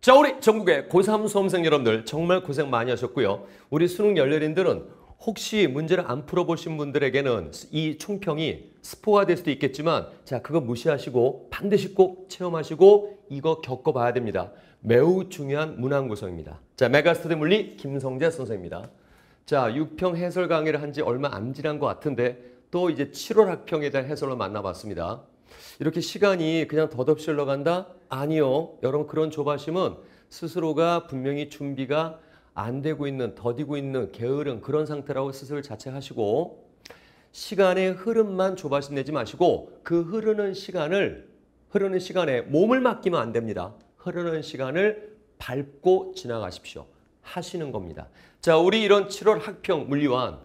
자, 우리 전국의 고3 수험생 여러분들 정말 고생 많이 하셨고요. 우리 수능 열렬인들은 혹시 문제를 안 풀어보신 분들에게는 이 총평이 스포가 될 수도 있겠지만 자, 그거 무시하시고 반드시 꼭 체험하시고 이거 겪어봐야 됩니다. 매우 중요한 문항 구성입니다. 자, 메가스터디 물리 김성재 선생입니다. 자, 6평 해설 강의를 한 지 얼마 안 지난 것 같은데 또 이제 7월 학평에 대한 해설을 만나봤습니다. 이렇게 시간이 그냥 덧없이 흘러간다? 아니요. 여러분 그런 조바심은 스스로가 분명히 준비가 안 되고 있는, 더디고 있는 게으른 그런 상태라고 스스로 자책하시고 시간의 흐름만 조바심 내지 마시고 그 흐르는 시간을 흐르는 시간에 몸을 맡기면 안 됩니다. 흐르는 시간을 밟고 지나가십시오. 하시는 겁니다. 자, 우리 이런 7월 학평 물리완.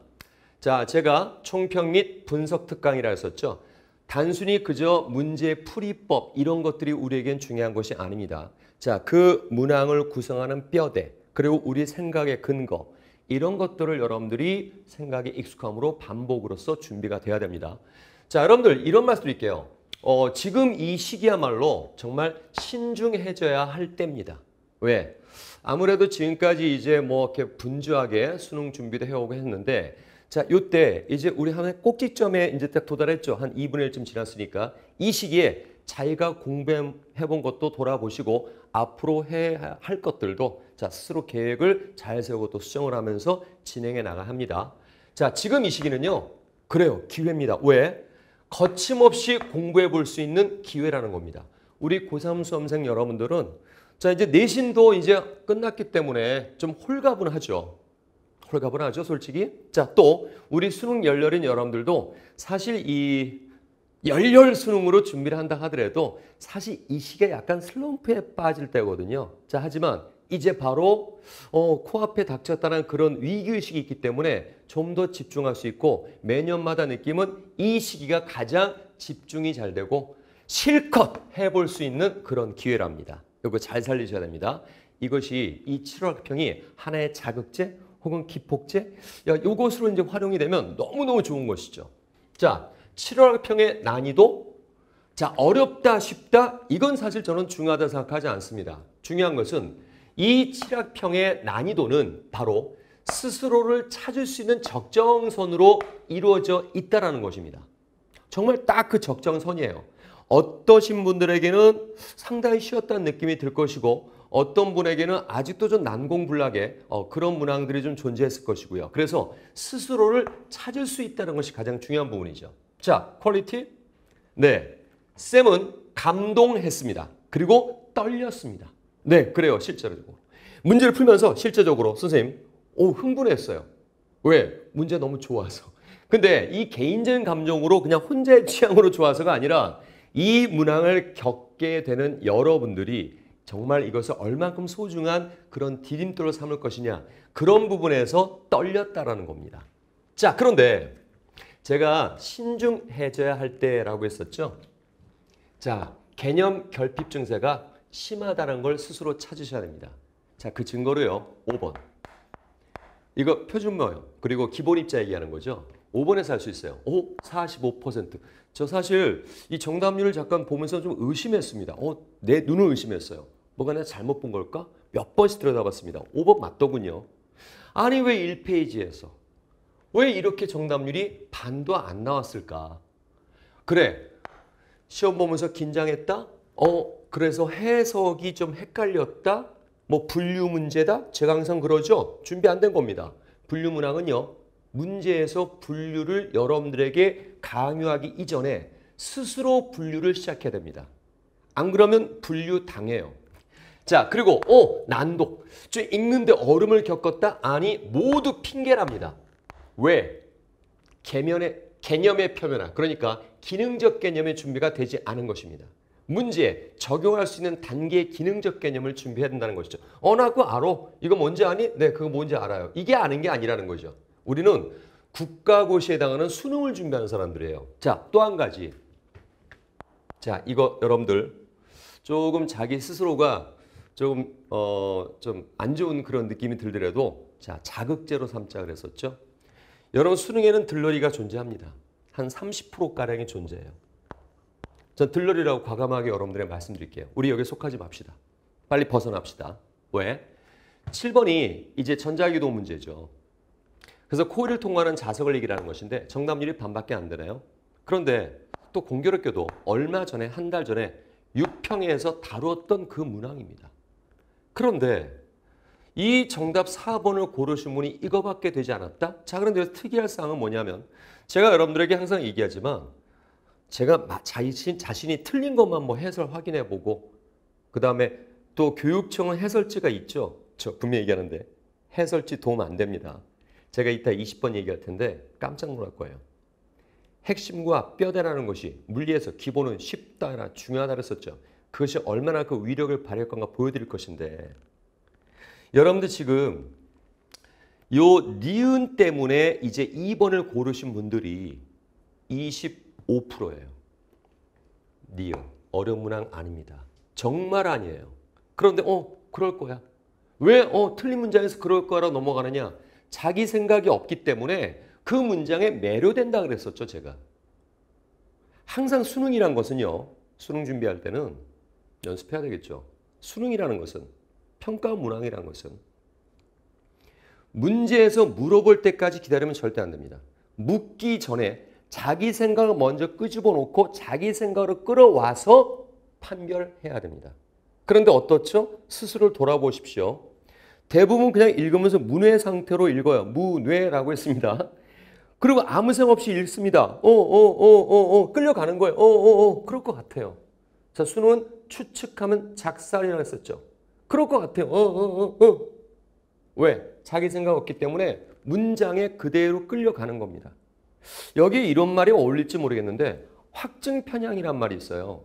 자, 제가 총평 및 분석 특강이라 했었죠. 단순히 그저 문제 풀이법 이런 것들이 우리에겐 중요한 것이 아닙니다. 자, 그 문항을 구성하는 뼈대 그리고 우리 생각의 근거 이런 것들을 여러분들이 생각에 익숙함으로 반복으로서 준비가 돼야 됩니다. 자, 여러분들 이런 말씀 드릴게요. 어, 지금 이 시기야말로 정말 신중해져야 할 때입니다. 왜? 아무래도 지금까지 이제 뭐 이렇게 분주하게 수능 준비도 해오고 했는데 자, 요때 이제 우리 하나의 꼭지점에 이제 딱 도달했죠. 한 2분의 1쯤 지났으니까 이 시기에 자기가 공부해 본 것도 돌아보시고 앞으로 해야 할 것들도 자, 스스로 계획을 잘 세우고 또 수정을 하면서 진행해 나가야 합니다. 자, 지금 이 시기는요. 그래요. 기회입니다. 왜? 거침없이 공부해 볼 수 있는 기회라는 겁니다. 우리 고3 수험생 여러분들은 자, 이제 내신도 이제 끝났기 때문에 좀 홀가분하죠. 홀가분하죠, 솔직히. 자, 또 우리 수능 열렬인 여러분들도 사실 이 열렬 수능으로 준비를 한다 하더라도 사실 이 시기에 약간 슬럼프에 빠질 때거든요. 자, 하지만 이제 바로 어, 코앞에 닥쳤다는 그런 위기의식이 있기 때문에 좀 더 집중할 수 있고 매년마다 느낌은 이 시기가 가장 집중이 잘 되고 실컷 해볼 수 있는 그런 기회랍니다. 이거 잘 살리셔야 됩니다. 이것이 이 7월 평이 하나의 자극제 혹은 기폭제 야, 요것으로 이제 활용이 되면 너무너무 좋은 것이죠. 자, 7월 평의 난이도 자, 어렵다 쉽다 이건 사실 저는 중요하다 생각하지 않습니다. 중요한 것은 이 7학평의 난이도는 바로 스스로를 찾을 수 있는 적정선으로 이루어져 있다는 것입니다. 정말 딱 그 적정선이에요. 어떠신 분들에게는 상당히 쉬웠다는 느낌이 들 것이고 어떤 분에게는 아직도 좀 난공불락의 어, 그런 문항들이 좀 존재했을 것이고요. 그래서 스스로를 찾을 수 있다는 것이 가장 중요한 부분이죠. 자, 퀄리티. 네. 쌤은 감동했습니다. 그리고 떨렸습니다. 네, 그래요. 실제로. 문제를 풀면서 실제적으로 선생님, 오, 흥분했어요. 왜? 문제 너무 좋아서. 근데 이 개인적인 감정으로 그냥 혼자의 취향으로 좋아서가 아니라 이 문항을 겪게 되는 여러분들이 정말 이것을 얼만큼 소중한 그런 디딤돌로 삼을 것이냐 그런 부분에서 떨렸다라는 겁니다. 자 그런데 제가 신중해져야 할 때라고 했었죠. 자 개념 결핍 증세가 심하다는 걸 스스로 찾으셔야 됩니다. 자 그 증거로요 5번 이거 표준모요 그리고 기본 입자 얘기하는 거죠. 5번에서 할 수 있어요. 오, 45%. 저 사실 이 정답률을 잠깐 보면서 좀 의심했습니다. 어, 내 눈을 의심했어요. 뭐가 내가 잘못 본 걸까? 몇 번씩 들여다봤습니다. 5번 맞더군요. 아니 왜 1페이지에서 왜 이렇게 정답률이 반도 안 나왔을까? 그래. 시험 보면서 긴장했다? 어, 그래서 해석이 좀 헷갈렸다? 뭐 분류 문제다? 제가 항상 그러죠. 준비 안 된 겁니다. 분류 문항은요. 문제에서 분류를 여러분들에게 강요하기 이전에 스스로 분류를 시작해야 됩니다. 안 그러면 분류 당해요. 자, 그리고 어, 난독. 저 읽는데 얼음을 겪었다? 아니, 모두 핑계랍니다. 왜? 개념의, 개념의 표면화. 그러니까 기능적 개념의 준비가 되지 않은 것입니다. 문제에 적용할 수 있는 단계의 기능적 개념을 준비해야 된다는 것이죠. 어, 나 그거 알아. 이거 뭔지 아니? 네, 그거 뭔지 알아요. 이게 아는 게 아니라는 거죠. 우리는 국가고시에 해당하는 수능을 준비하는 사람들이에요. 자, 또 한 가지. 자, 이거 여러분들 조금 자기 스스로가 조금 어, 좀 안 좋은 그런 느낌이 들더라도 자, 자극제로 삼자 그랬었죠. 여러분 수능에는 들러리가 존재합니다. 한 30%가량이 존재해요. 전 들러리라고 과감하게 여러분들에게 말씀드릴게요. 우리 여기에 속하지 맙시다. 빨리 벗어납시다. 왜? 7번이 이제 전자기도 문제죠. 그래서 코일을 통과하는 자석을 얘기하는 것인데 정답률이 반밖에 안 되나요? 그런데 또 공교롭게도 얼마 전에 한 달 전에 6평에서 다루었던 그 문항입니다. 그런데 이 정답 4번을 고르신 분이 이거밖에 되지 않았다? 자, 그런데 특이할 사항은 뭐냐면 제가 여러분들에게 항상 얘기하지만 제가 자신, 자신이 틀린 것만 뭐 해설 확인해 보고 그 다음에 또 교육청은 해설지가 있죠. 저 분명히 얘기하는데 해설지 도움 안 됩니다. 제가 이따 20번 얘기할 텐데 깜짝 놀랄 거예요. 핵심과 뼈대라는 것이 물리에서 기본은 쉽다나 중요하다 그랬었죠. 그것이 얼마나 그 위력을 발휘할 건가 보여드릴 것인데 여러분들 지금 요 니은 때문에 이제 2번을 고르신 분들이 25%예요. 니은 어려운 문항 아닙니다. 정말 아니에요. 그런데 어 그럴 거야. 왜 어 틀린 문장에서 그럴 거라 넘어가느냐? 자기 생각이 없기 때문에 그 문장에 매료된다 그랬었죠, 제가. 항상 수능이란 것은요. 수능 준비할 때는 연습해야 되겠죠. 수능이라는 것은 평가 문항이라는 것은 문제에서 물어볼 때까지 기다리면 절대 안 됩니다. 묻기 전에 자기 생각을 먼저 끄집어 놓고 자기 생각을 끌어와서 판별해야 됩니다. 그런데 어떻죠? 스스로를 돌아보십시오. 대부분 그냥 읽으면서 문외 상태로 읽어요. 문외라고 했습니다. 그리고 아무 생각 없이 읽습니다. 어, 어, 어, 어, 어, 끌려가는 거예요. 어, 어, 어, 그럴 것 같아요. 자, 수능은 추측하면 작살이라고 했었죠. 그럴 것 같아요. 어, 어, 어, 어. 왜? 자기 생각 없기 때문에 문장에 그대로 끌려가는 겁니다. 여기 이런 말이 어울릴지 모르겠는데 확증 편향이란 말이 있어요.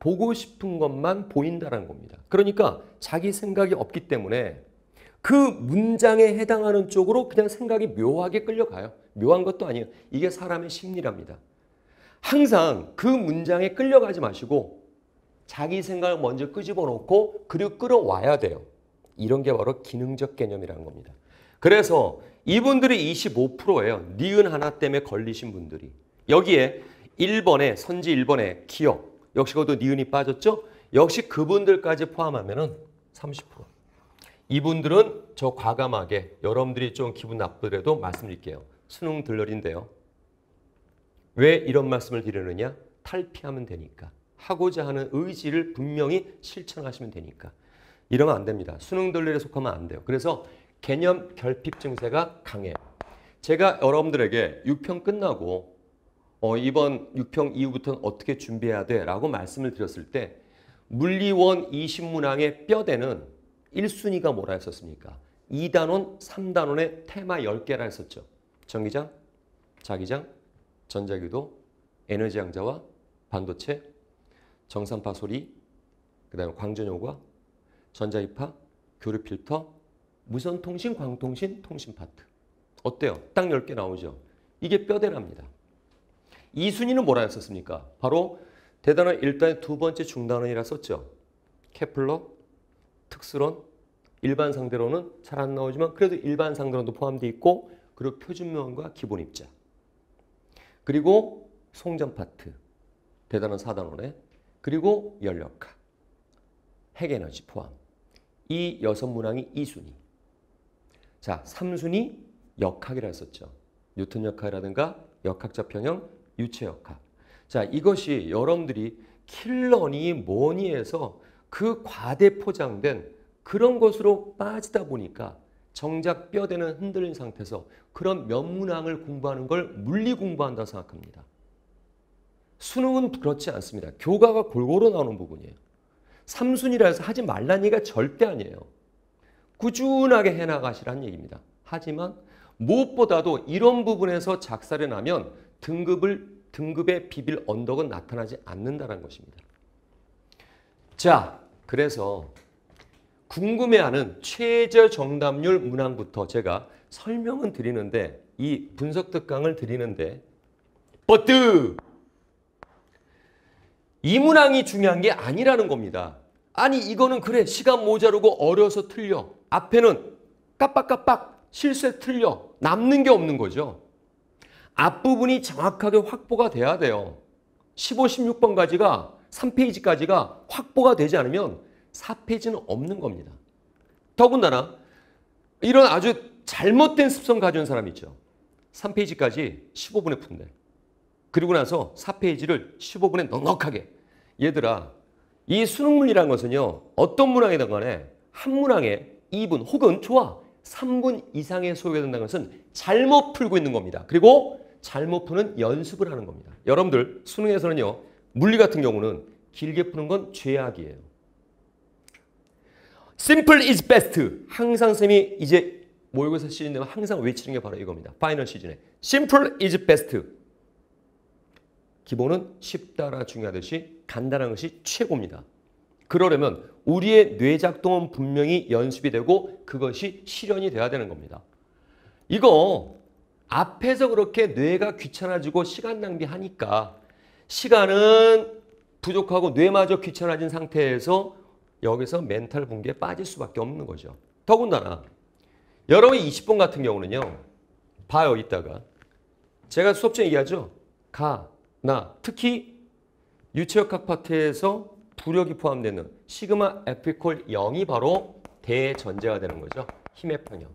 보고 싶은 것만 보인다는 겁니다. 그러니까 자기 생각이 없기 때문에 그 문장에 해당하는 쪽으로 그냥 생각이 묘하게 끌려가요. 묘한 것도 아니에요. 이게 사람의 심리랍니다. 항상 그 문장에 끌려가지 마시고 자기 생각을 먼저 끄집어 놓고 그리고 끌어와야 돼요. 이런 게 바로 기능적 개념이라는 겁니다. 그래서 이분들이 25%예요. 니은 하나 때문에 걸리신 분들이. 여기에 1번에 선지 1번에 기억 역시 그것도 니은이 빠졌죠? 역시 그분들까지 포함하면 30%. 이분들은 저 과감하게 여러분들이 좀 기분 나쁘더라도 말씀드릴게요. 수능 들러리인데요. 왜 이런 말씀을 드리느냐? 탈피하면 되니까. 하고자 하는 의지를 분명히 실천하시면 되니까. 이러면 안 됩니다. 수능 들러리에 속하면 안 돼요. 그래서 개념 결핍 증세가 강해요. 제가 여러분들에게 6평 끝나고 어, 이번 6평 이후부터는 어떻게 준비해야 돼? 라고 말씀을 드렸을 때 물리원 20문항의 뼈대는 1순위가 뭐라 했었습니까? 2단원, 3단원의 테마 10개라 했었죠. 전기장, 자기장, 전자기도, 에너지 양자와 반도체, 정산파 소리, 그 다음에 광전효과, 전자입파, 교류 필터, 무선통신, 광통신, 통신 파트. 어때요? 딱 10개 나오죠? 이게 뼈대랍니다. 이 순위는 뭐라 했었습니까? 바로 대단원 일단의 두 번째 중단원이라 썼죠. 케플러, 특수론, 일반 상대론은 잘안 나오지만 그래도 일반 상대론도 포함되어 있고 그리고 표준명과 기본 입자. 그리고 송전 파트, 대단원 4단원에 그리고 연력학, 핵에너지 포함. 이 여섯 문항이 2순위. 자, 3순위 역학이라 했었죠. 뉴턴 역학이라든가 역학적 평형, 유체 역학. 자, 이것이 여러분들이 킬러니 뭐니 해서 그 과대 포장된 그런 것으로 빠지다 보니까 정작 뼈대는 흔들린 상태에서 그런 면문항을 공부하는 걸 물리 공부한다 생각합니다. 수능은 그렇지 않습니다. 교과가 골고루 나오는 부분이에요. 삼순이라 해서 하지 말란 얘기가 절대 아니에요. 꾸준하게 해나가시란 얘기입니다. 하지만 무엇보다도 이런 부분에서 작살이 나면 등급을 등급의 비빌 언덕은 나타나지 않는다는 것입니다. 자, 그래서 궁금해하는 최저 정답률 문항부터 제가 설명은 드리는데 이 분석 특강을 드리는데 버트 이 문항이 중요한 게 아니라는 겁니다. 아니 이거는 그래 시간 모자르고 어려서 틀려 앞에는 깜빡깜빡 실수에 틀려 남는 게 없는 거죠. 앞부분이 정확하게 확보가 돼야 돼요. 15, 16번까지가 3페이지까지가 확보가 되지 않으면 4페이지는 없는 겁니다. 더군다나 이런 아주 잘못된 습성 가진 사람 있죠. 3페이지까지 15분에 푼대. 그리고 나서 4페이지를 15분에 넉넉하게. 얘들아, 이 수능문이라는 것은요. 어떤 문항이든 간에 한 문항에 2분 혹은 좋아 3분 이상의 소요가 된다는 것은 잘못 풀고 있는 겁니다. 그리고 잘못 푸는 연습을 하는 겁니다. 여러분들 수능에서는요. 물리 같은 경우는 길게 푸는 건 죄악이에요. Simple is best. 항상 쌤이 이제 모의고사 시즌 되면 항상 외치는 게 바로 이겁니다. 파이널 시즌에. Simple is best. 기본은 쉽다라 중요하듯이 간단한 것이 최고입니다. 그러려면 우리의 뇌 작동은 분명히 연습이 되고 그것이 실현이 돼야 되는 겁니다. 이거 앞에서 그렇게 뇌가 귀찮아지고 시간 낭비하니까 시간은 부족하고 뇌마저 귀찮아진 상태에서 여기서 멘탈 붕괴에 빠질 수밖에 없는 거죠. 더군다나 여러분 20번 같은 경우는요. 봐요 이따가 제가 수업 중에 얘기하죠. 가, 나 특히 유체역학 파트에서 부력이 포함되는 시그마 에피콜 0이 바로 대전제가 되는 거죠. 힘의 평형.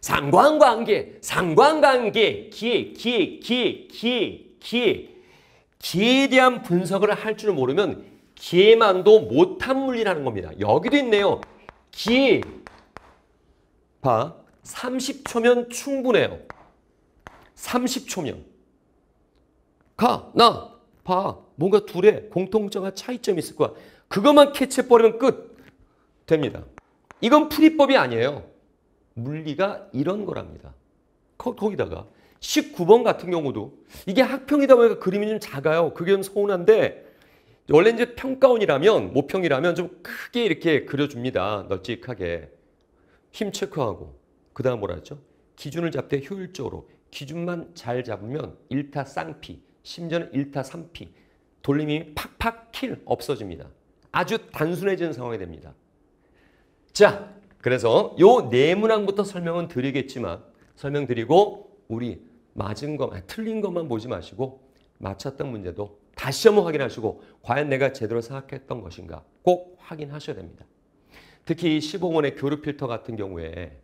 상관관계, 상관관계, 기회, 기회, 기회, 기회, 기회. 기회에 대한 분석을 할 줄 모르면 기회만도 못한 물리라는 겁니다. 여기도 있네요. 기회. 봐. 30초면 충분해요. 30초면. 가, 나, 봐. 뭔가 둘의 공통점과 차이점이 있을 거야. 그것만 캐치해버리면 끝. 됩니다. 이건 풀이법이 아니에요. 물리가 이런 거랍니다. 거, 거기다가 19번 같은 경우도 이게 학평이다 보니까 그림이 좀 작아요. 그게 좀 서운한데 원래 이제 평가원이라면 모평이라면 좀 크게 이렇게 그려줍니다. 널찍하게 힘 체크하고 그 다음 뭐라 했죠? 기준을 잡되 효율적으로 기준만 잘 잡으면 1타 쌍피 심지어는 1타 3피 돌림이 팍팍 킬 없어집니다. 아주 단순해지는 상황이 됩니다. 자, 그래서 요 네 문항부터 설명은 드리겠지만 설명드리고 우리 맞은 것, 아, 틀린 것만 보지 마시고 맞췄던 문제도 다시 한번 확인하시고 과연 내가 제대로 생각했던 것인가 꼭 확인하셔야 됩니다. 특히 15번의 교류 필터 같은 경우에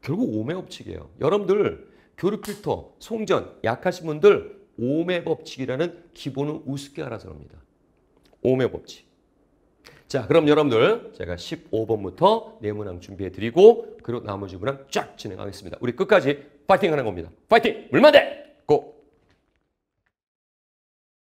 결국 오매 법칙이에요. 여러분들 교류 필터, 송전 약하신 분들 오매 법칙이라는 기본은 우습게 알아서 합니다. 오매 법칙. 자, 그럼 여러분들 제가 15번부터 네 문항 준비해 드리고 그리고 나머지 문항 쫙 진행하겠습니다. 우리 끝까지 파이팅 하는 겁니다. 파이팅! 물만대!